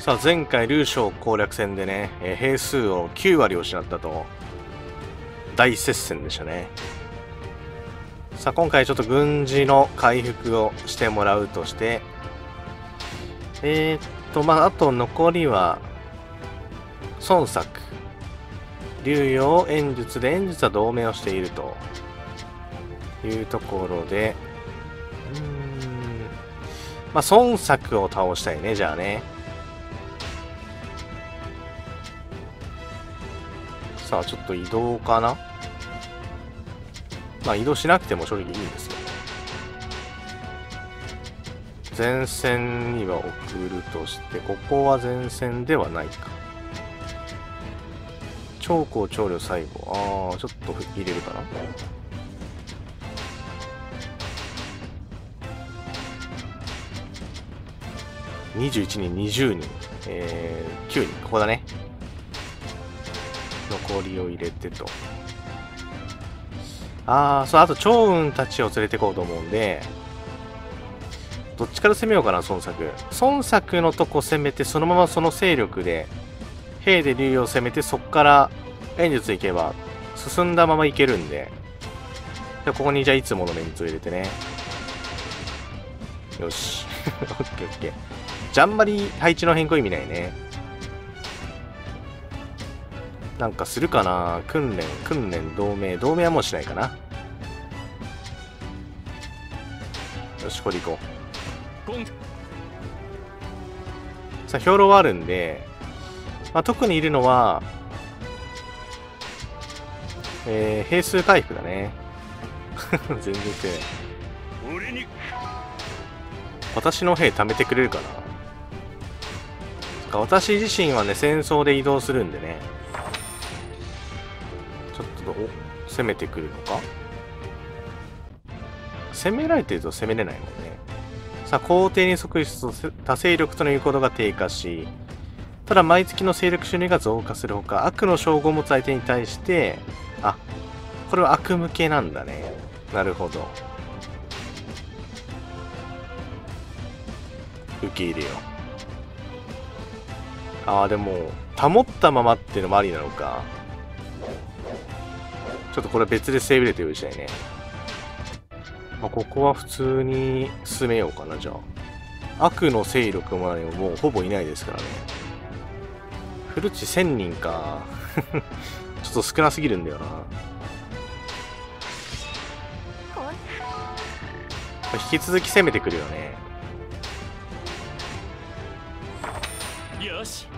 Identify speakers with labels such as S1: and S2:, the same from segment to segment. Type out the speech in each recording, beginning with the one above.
S1: さあ前回劉将攻略戦でね、えー、兵数を9割失ったと大接戦でしたね。さあ今回ちょっと軍事の回復をしてもらうとしてえー、っとまああと残りは孫作。竜陽演術で演術は同盟をしているというところでうんまあ孫作を倒したいねじゃあね。さあちょっと移動かな？まあ移動しなくても正直いいんですよ。前線には送るとしてここは前線ではないか。長江長領最後。ああちょっと入れるかな？21人20人。えー、9人。ここだね。残りを入れてと。ああ、そう、あと、趙雲たちを連れてこうと思うんで、どっちから攻めようかな、孫作。孫作のとこ攻めて、そのままその勢力で、兵で竜を攻めて、そっから演術行けば、進んだまま行けるんで、でここにじゃあいつものメンツを入れてね。よし。オッケーオッケー。じゃあんまり配置の変更意味ないね。なんかするかな？訓練、訓練、同盟。同盟はもうしないかな。よし、これ行こう。さあ、兵糧はあるんで、まあ、特にいるのは、えー、兵数回復だね。全然食えない。私の兵貯めてくれるかな？私自身はね、戦争で移動するんでね。攻めてくるのか？攻められてると攻めれないもんね。さあ、皇帝に即すと多勢力とのいうことが低下し、ただ毎月の勢力収入が増加するほか、悪の称号を持つ相手に対して、あ、これは悪向けなんだね。なるほど。受け入れよう。ああ、でも、保ったままっていうのもありなのか。ちょっとこれ別でセーブレート用意したいね。まあ、ここは普通に進めようかな、じゃあ。悪の勢力ももうほぼいないですからね。フルチ1000人か。ちょっと少なすぎるんだよな。引き続き攻めてくるよね。よし。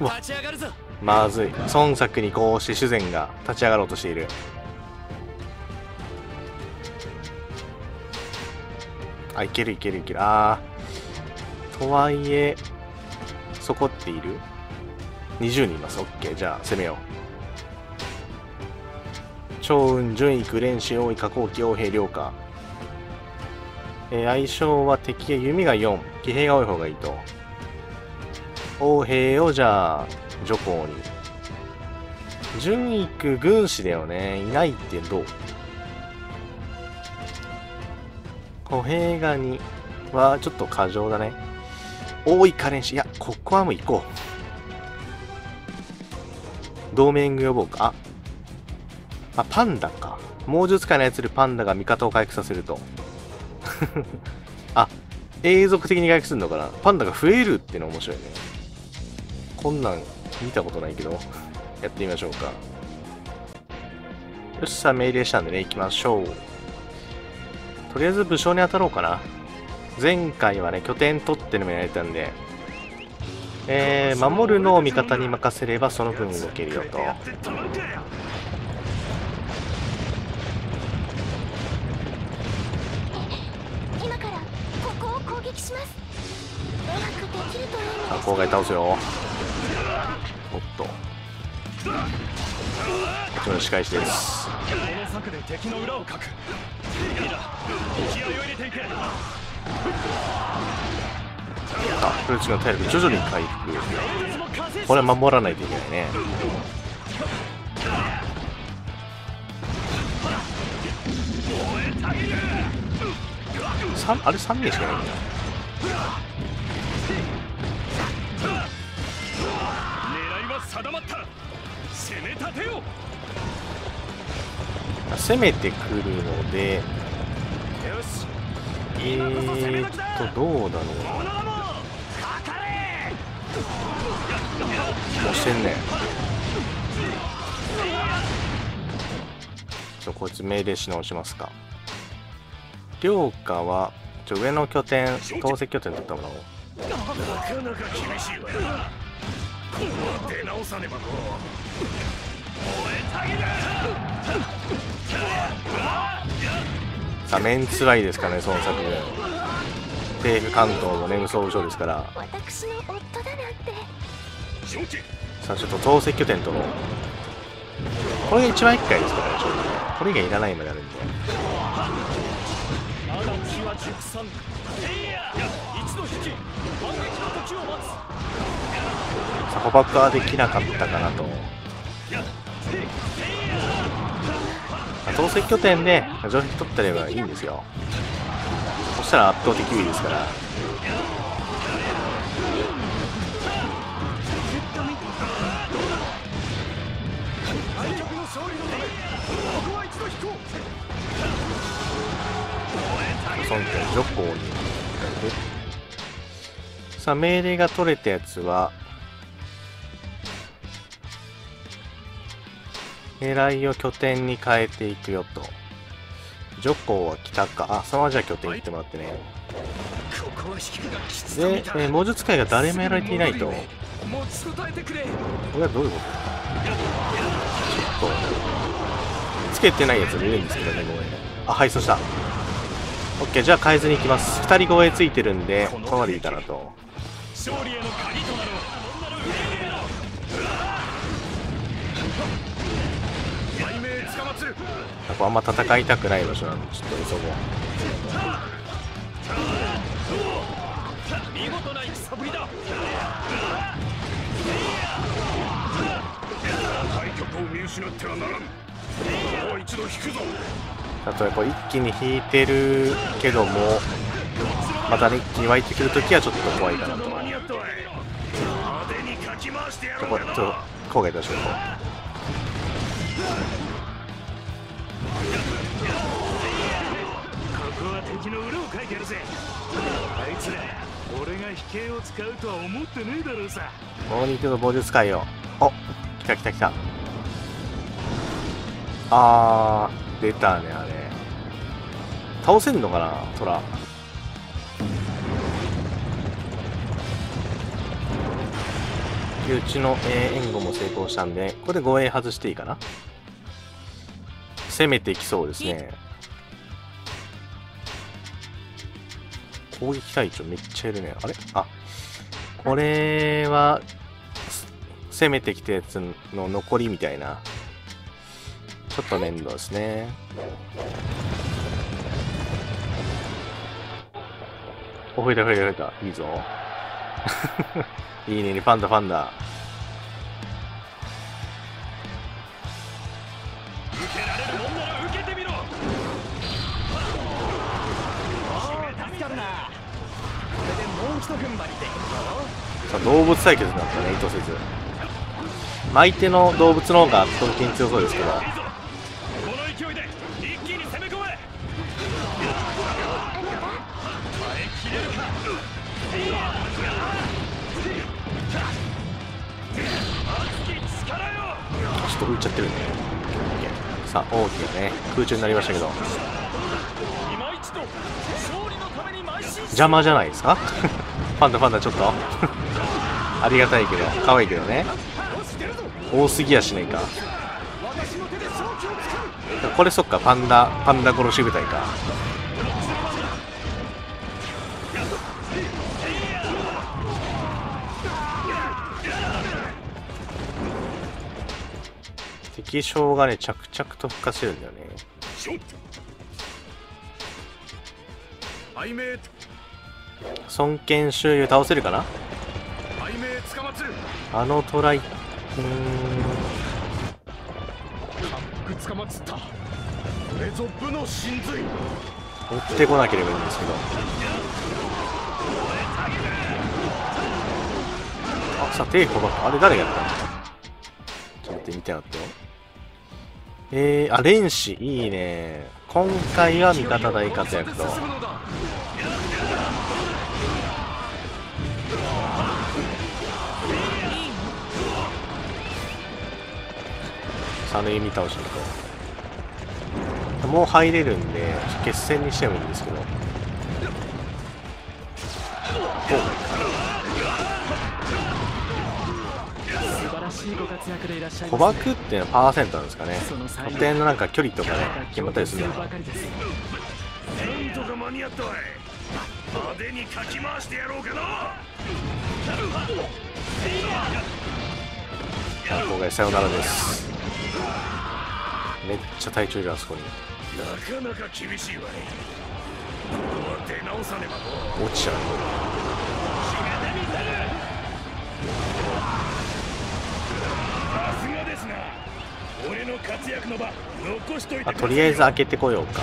S1: 立ち上がるぞ。まずい。孫作にこうして主膳が立ち上がろうとしている。あいけるいけるいける。あとはいえそこっている？20人います。OK じゃあ攻めよう。超雲順位練習多い加工機王兵良化えー、相性は敵が弓が4騎兵が多い方がいいと。王兵をじゃあ女皇に。順育軍師だよね。いないってどう？歩兵ガニはちょっと過剰だね。多いカレンシ。いや、ここはもう行こう。ドーメング呼ぼうか。あ、パンダか。猛術界の操るパンダが味方を回復させると。あ、永続的に回復するのかなパンダが増えるっての面白いね。こんなん見たことないけど、やってみましょうか。よし、さあ命令したんでね、行きましょう。とりあえず武将に当たろうかな。前回はね、拠点取ってるのもやれたんで、えー、守るのを味方に任せればその分動けるよと。今からここを攻撃します。うまくできるといいんです。あ、郊外倒すよ。おっとこっちの仕返しですあフルチの体力徐々に回復。これは守らないといけないね。あれ3名しかいないんだ
S2: 攻め立てよ
S1: 攻めてくるので
S2: よし。
S1: えーとどうだろう
S2: 者どもかかれ
S1: 押してんね。ちょこいつ命令し直しますか。涼花はちょ上の拠点透析拠点取ってもらおう
S2: なかなか厳しいわな。ここは出直さねばの燃えたぎる
S1: さあメンツはいですかねその作軍政府関東のね無双部署ですから。
S3: 私の夫だなんて
S1: さあちょっと透析拠点取ろうこれが一番一回ですからね正直。ねこれ以外いらないまであるんで。
S2: まだ気は熟さんいや一度引き反撃の時を待つ
S1: さあ捕獲はできなかったかなと。まあ透析拠点で城壁取ってればいいんですよ。そしたら圧倒的優位ですから。
S2: 対局の勝利のためここは一度引こう
S1: 孫権女皇に。さあ命令が取れたやつは狙いを拠点に変えていくよと。女皇は北か。あそのままじゃ拠点行ってもらってね。で、えー、猛術使いが誰もやられていないと。こ
S2: れ
S1: はどういうこと？ちょっとつけてないやつもいるんですけどねごめん。あはいそうした OK じゃあ変えずに行きます。2人護衛ついてるんでこのまでいいかなと。
S2: 勝利への鍵となる
S1: あんま戦いたくない場所なんでちょっと急ごう。
S2: 見事な戦ぶりだ対局を見失ってはならんもう一度引くぞ
S1: 例えば一気に引いてるけどもまたね一気に湧いてくるときはちょっと怖いかなと。
S2: 間に合ったわい派手にかき回してやろう。かな
S1: これちょっと郊外出しま
S2: てやるぜ。あいつら俺が飛型を使うとは思ってねえだろうさ。
S1: うもう肉の棒術使いよお来た来た来た。あー出たねあれ。倒せんのかなトラうちの、えー援護も成功したんでここで護衛外していいかな。攻めてきそうですね。攻撃隊長めっちゃいるね。あれ？あこれは攻めてきたやつの残りみたいなちょっと面倒ですね。お増えた増えた増えた。いいぞ。いいね。パンダパンダ。さあ動物対決になったね意図せず相手の動物の方が圧倒的に強そうですけど。ちょっと浮いちゃってるんでさあ王妃がね。空中になりましたけど。邪魔じゃないですか？パンダパンダちょっとありがたいけど可愛いけどね。多すぎやしねえか。これそっかパンダパンダ殺し部隊か。敵将がね着々と復活してるんだよね。孫権周遊倒せるかな？あのトライうーん
S2: ぶつかまつった。これぞ部の真髄。
S1: 追ってこなければいいんですけど。あさあ帝国ばあれ誰がやったの？って見てなかったよ。えー、あ連士いいね。今回は味方大活躍とサヌイ見倒しともう入れるんで決戦にしてもいいんですけど捕獲っていうのはパーセントなんですかね得点のなんか距離とかね決まったりするのかなんとか間に合ったわい派手にかき回してやろうかな今回さよならですめっちゃ体調いるあそこに。なかなか厳しいわい。出直さねば落ちちゃう。俺の活躍の場残しといてとりあえず開けてこようか。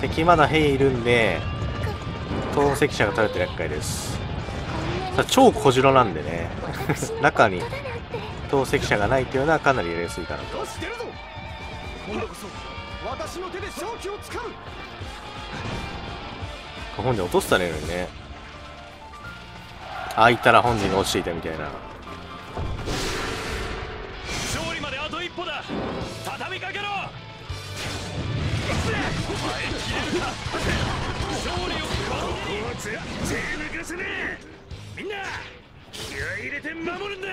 S1: 敵まだ兵いるんで透析者が取れて厄介です。さあ超小城なんでね。中に透析者がないというのはかなりやりやすいかなと。本人落としたらいいのにね。開いたら本人が落ちていたみたいな。畳みかけろ。勝利をこ手抜かせねえ。みんな気合い入れて守るんだ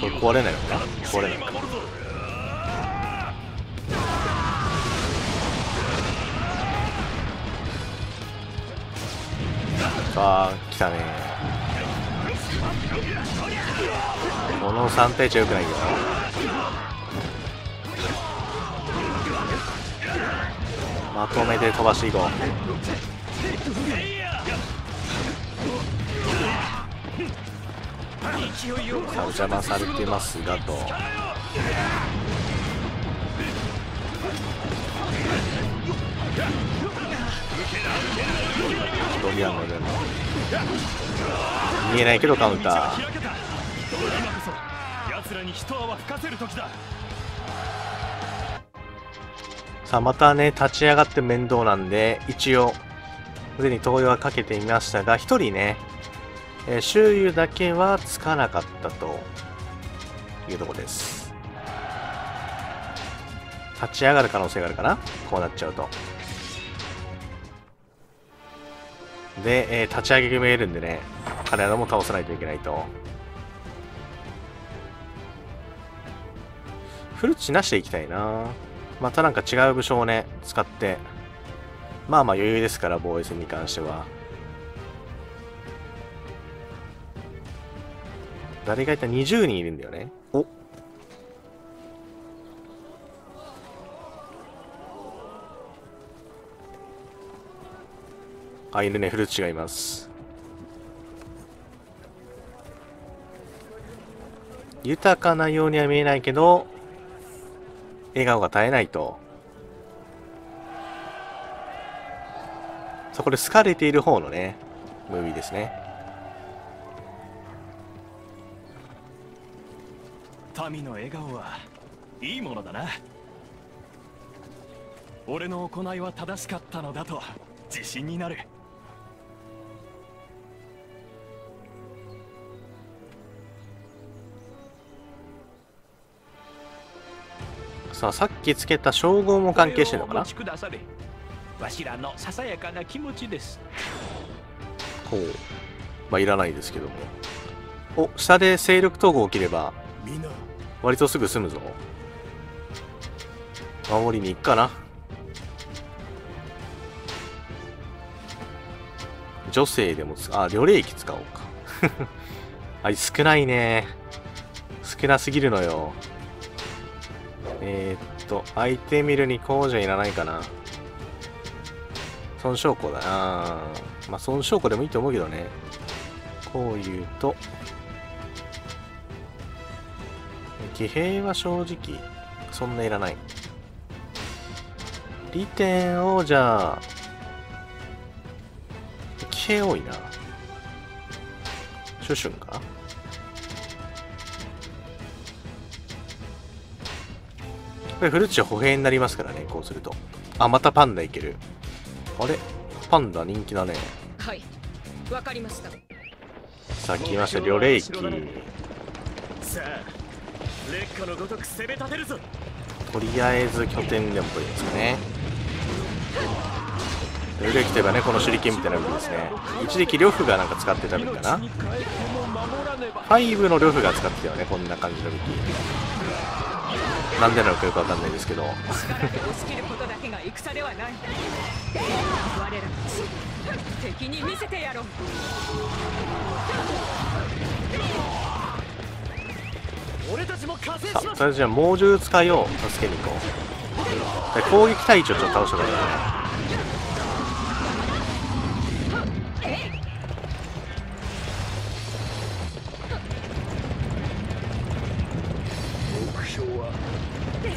S1: これ壊れないのか壊れないか。さあ来たね。この3対1はよくないよまとめて飛ばしていこう。さあ邪魔されてますがと。ドリアンのでも見えないけどカウンター。
S2: 奴らに一泡吹かせる時だ
S1: さあまたね立ち上がって面倒なんで一応すでに投与はかけてみましたが1人ね、えー、周囲だけはつかなかったというとこです。立ち上がる可能性があるかな？こうなっちゃうと。で、えー、立ち上げ組がいるんでね、彼らも倒さないといけないと。フルッチなしでいきたいな。またなんか違う武将をね、使って、まあまあ余裕ですから、防衛戦に関しては。誰がいた ?20 人いるんだよね。おあ、いるね、フルーツがいます。豊かなようには見えないけど、笑顔が絶えないと。そこで好かれている方のね、ムービーですね。
S2: 民の笑顔はいいものだな。俺の行いは正しかったのだと自信になる。
S1: さあさっきつけた称号も関係してるのかな？
S2: わしらのささやかな気持ちです
S1: ほうまあいらないですけどもお下で勢力統合起きれば割とすぐ済むぞ守りに行くかな女性でもあ、旅霊機使おうか。あい少ないね。少なすぎるのよ。えー、っと、相手見るにこうじゃいらないかな。損傷庫だなまあ、損傷庫でもいいと思うけどね。こう言うと、騎兵は正直、そんないらない。利点をじゃあ消え多いなシュシュンか？これフルーチは歩兵になりますからねこうすると。あまたパンダいける。あれ？パンダ人気だね。
S3: はい。わかりました。
S1: さあ来ましたリョレイキ
S2: さあ劣化のごとく攻め立てるぞ。
S1: とりあえず拠点でもといいですかね。リョレイキといえばねこの手裏剣みたいな武器ですね。一時期呂布がなんか使ってた武器かな。5の呂布が使ってたよねこんな感じの武器なんでなのかよくわかんないですけど。
S3: 敵に見せてやろう
S2: 俺たちも加勢します
S1: さあそれじゃあ猛獣使いを助けに行こう。で攻撃隊長をちょっと倒してくださ
S2: 目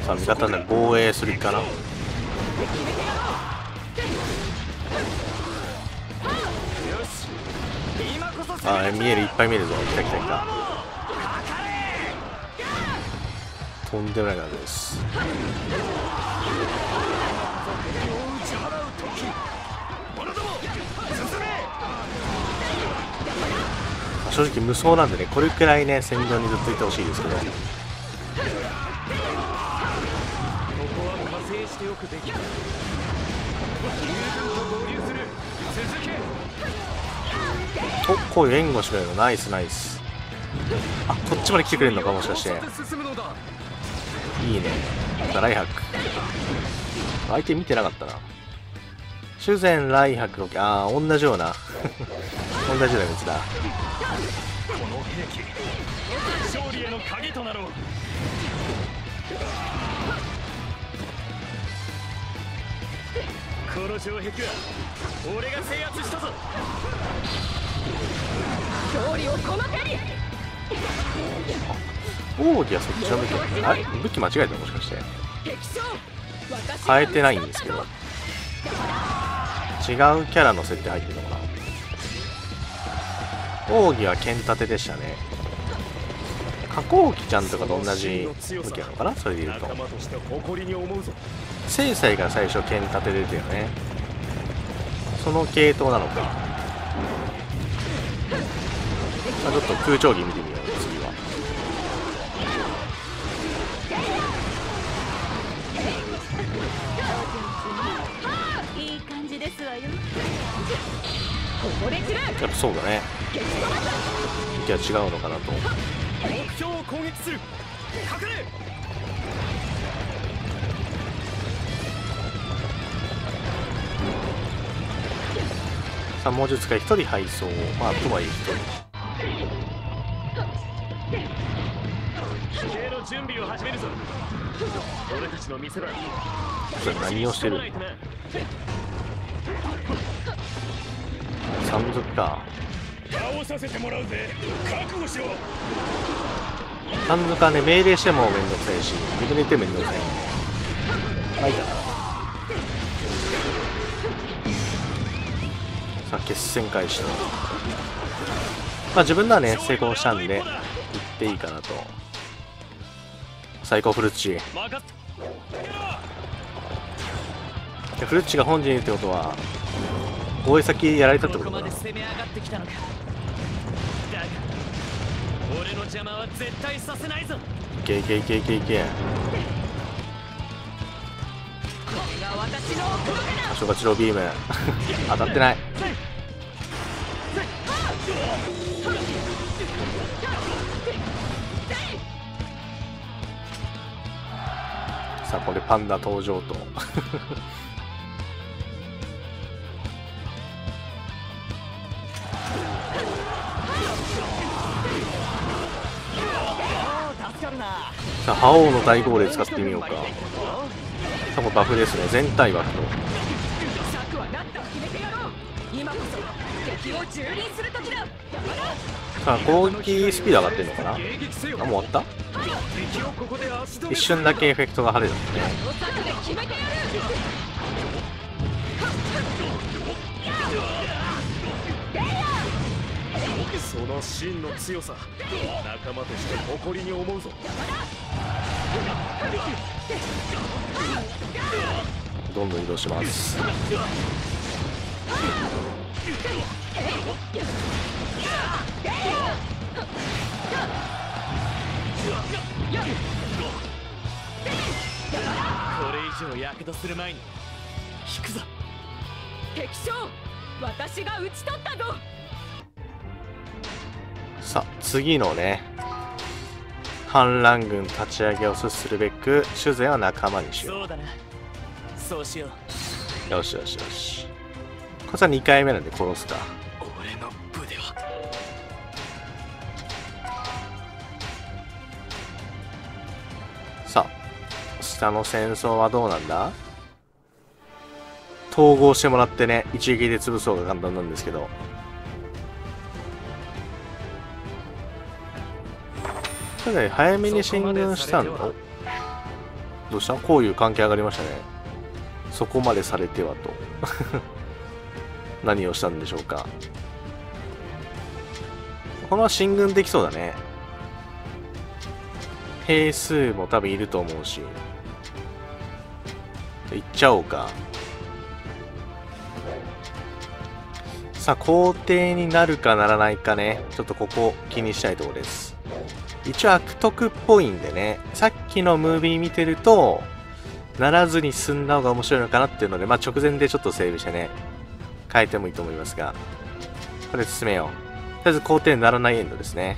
S1: さあ味方ね防衛するかな？
S2: よし今こそ攻め
S1: あ見えるいっぱい見えるぞ。来た来た来た。とんでもない感じです。正直無双なんでねこれくらいね戦場にずっといてほしいですけど。
S2: しておくべきだ友軍と合流する続け
S1: おこういう援護してくれるナイスナイス。あこっちまで来てくれるのかもしかして。いいね。ライハック。相手見てなかったな。修繕ライハックのああ同じような。同じようなやつだ。
S2: この兵器勝利への鍵となろうこの城壁は俺が制圧したぞ。
S3: 勝利をこの手に。
S1: 奥義はそっちの武器あれ武器間違えたもしかして。変えてないんですけど。違うキャラの設定入ってるのかな？奥義は剣立てでしたね。加工機ちゃんとかと同じ武器なのかな？それで言うと
S2: 仲間として誇りに思うぞ
S1: 制裁が最初剣立て出てよね。その系統なのか、まあ、ちょっと空調儀見てみよう次は。い
S3: い感じですわよ。これ散る
S1: やっぱそうだね。武器は違うのかなと。
S2: 目標を攻撃する。隠れ
S1: さあ猛獣使い1人配送まあとはいえ1人。何をしてる
S2: 備えてな
S1: 山賊か。
S2: 倒させてもらうぜ覚悟しろ
S1: 山賊はね命令してもめんどくさいし自分で言ってもめんどくさい。まあいいか。なさあ決戦開始とまあ自分のはね成功したんで行っていいかなと。最高フルッチ。フルッチが本陣いるってことは防衛先やられたって
S2: ことまで攻め上がってきたのかだが俺の邪魔は絶対させないぞ。
S1: いけいけいけいけいけ。
S3: これが私の奥手だ。
S1: 消化治療ビーム。当たってないさあこれパンダ登場と。さあ覇王の大号令使ってみようか。多分バフですね。全体バフと
S3: 今こそ敵を蹂躙する
S1: さあ攻撃スピード上がってんのかな？あもう終わった？
S2: め
S1: 一瞬だけエフェクトが晴れた。んでね
S3: この策で決めてやる
S2: その真の強さ仲間として誇りに思うぞ。
S1: どんどん移動します
S2: 以上躍動する前に引くぞ。
S3: 敵将私が討ち取ったぞ。
S1: さあ次のね反乱軍立ち上げを阻止するべく主勢は仲間にしよ
S2: そうだな。そうしよう。
S1: うよしよしよし。こいつは2回目なんで殺すか下の戦争はどうなんだ？統合してもらってね一撃で潰そうが簡単なんですけど。ただ早めに進軍したんだ。どうした？こういう関係上がりましたね。そこまでされてはと。何をしたんでしょうか。このまま進軍できそうだね。兵数も多分いると思うし。行っちゃおうか。さあ皇帝になるかならないかね。ちょっとここ気にしたいところです。一応悪徳っぽいんでね。さっきのムービー見てるとならずに進んだ方が面白いのかなっていうのでまあ直前でちょっとセーブしてね変えてもいいと思いますが。これ進めよう。とりあえず皇帝にならないエンドですね。